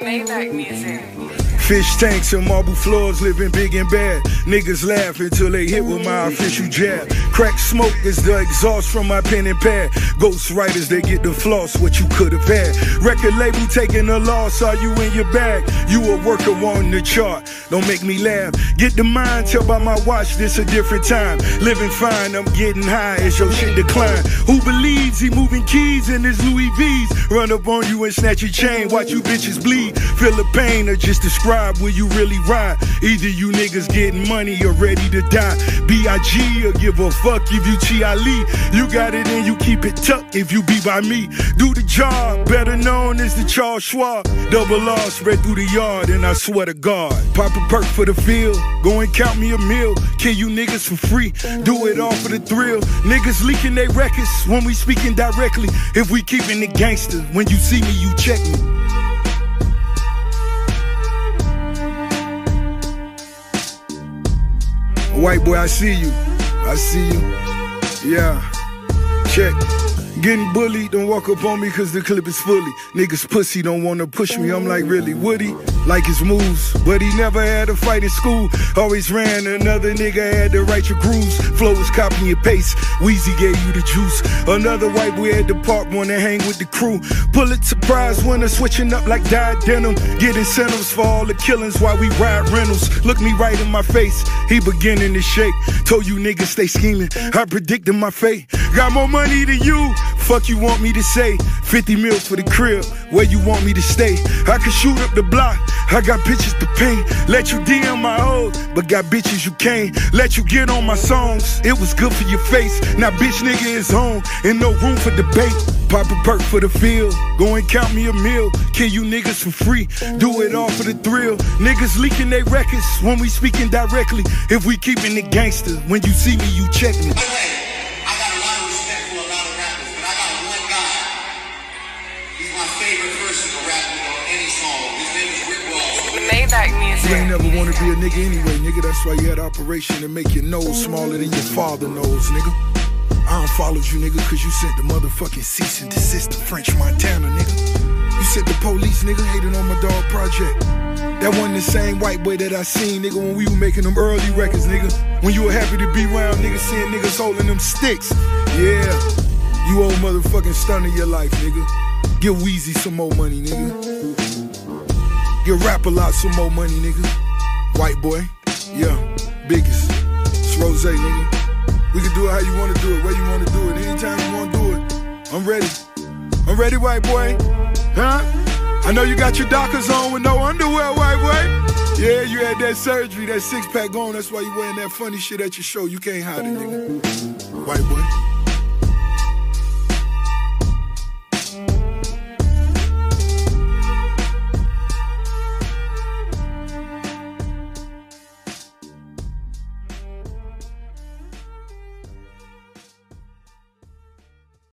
Maybach mm-hmm. music. Mm-hmm. Fish tanks and marble floors, living big and bad. Niggas laugh until they hit with my official jab. Crack smoke is the exhaust from my pen and pad. Ghost writers, they get the floss, what you could have had. Record label taking a loss, are you in your bag? You a worker on the chart, don't make me laugh. Get the mind, tell by my watch, this a different time. Living fine, I'm getting high as your shit decline. Who believes he moving keys in his Louis V's? Run up on you and snatch your chain, watch you bitches bleed. Feel the pain or just describe will you really ride? Either you niggas getting money or ready to die. B.I.G. or give a fuck if you Chi. You got it and you keep it tucked if you be by me. Do the job, better known as the Charles Schwab. Double R spread through the yard and I swear to God. Pop a perk for the field, go and count me a meal. Kill you niggas for free, do it all for the thrill. Niggas leaking their records when we speaking directly. If we keeping it gangster, when you see me, you check me. White boy, I see you. I see you. Yeah. Check. Getting bullied, don't walk up on me cause the clip is fully. Niggas pussy don't wanna push me, I'm like, really, Woody. Like his moves, but he never had a fight in school. Always ran, another nigga had to write your grooves. Flow was copy your pace, Wheezy gave you the juice. Another white boy at the park wanna hang with the crew. Pulitzer Prize winner, switching up like dyed denim. Get incentives for all the killings while we ride rentals. Look me right in my face, he beginning to shake. Told you niggas stay scheming, I predicted my fate. Got more money than you, Fuck you want me to say? 50 mils for the crib, where you want me to stay? I can shoot up the block, I got pictures to paint. Let you DM my old, but got bitches you can't. Let you get on my songs, it was good for your face. Now bitch nigga is home, and no room for debate. Pop a perk for the field, go and count me a meal. Kill you niggas for free, do it all for the thrill. Niggas leaking they records when we speaking directly. If we keeping it gangster, when you see me, you check me. Maybach music. You ain't never wanna be a nigga anyway, nigga. That's why you had operation to make your nose smaller than your father knows, nigga. I don't follow you, nigga, cause you sent the motherfucking cease and desist to French Montana, nigga. You sent the police, nigga, hating on my dog project. That wasn't the same white boy that I seen, nigga, when we were making them early records, nigga. When you were happy to be around, nigga, seeing niggas holding them sticks. Yeah, you old motherfucking stun of your life, nigga. Give Weezy some more money, nigga. Get Rap-A-Lot, some more money, nigga. White boy, yeah, biggest. It's Rose, nigga. We can do it how you wanna do it, where you wanna do it, anytime you wanna do it. I'm ready. I'm ready, white boy. Huh? I know you got your dockers on with no underwear, white boy. Yeah, you had that surgery, that six pack on. That's why you wearing that funny shit at your show. You can't hide it, nigga. White boy.